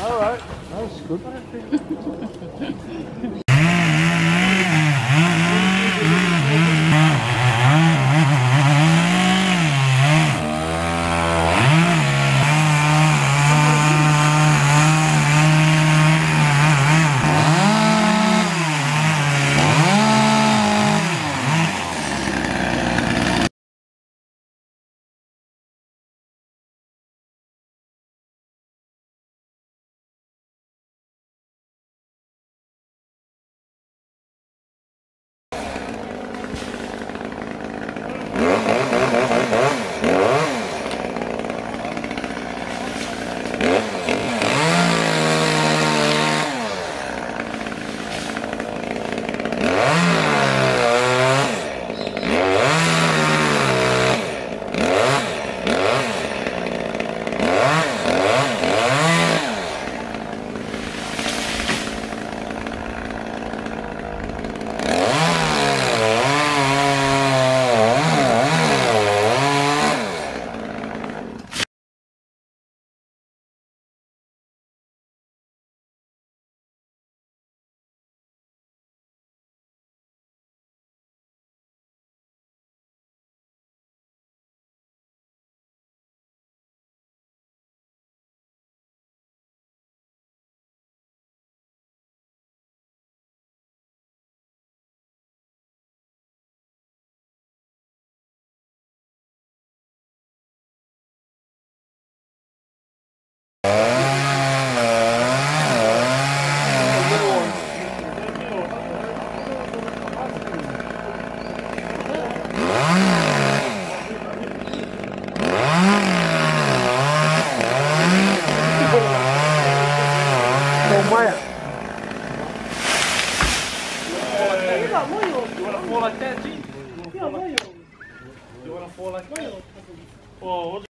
All right. That was good. like that, G? You wanna fall like that? Oh,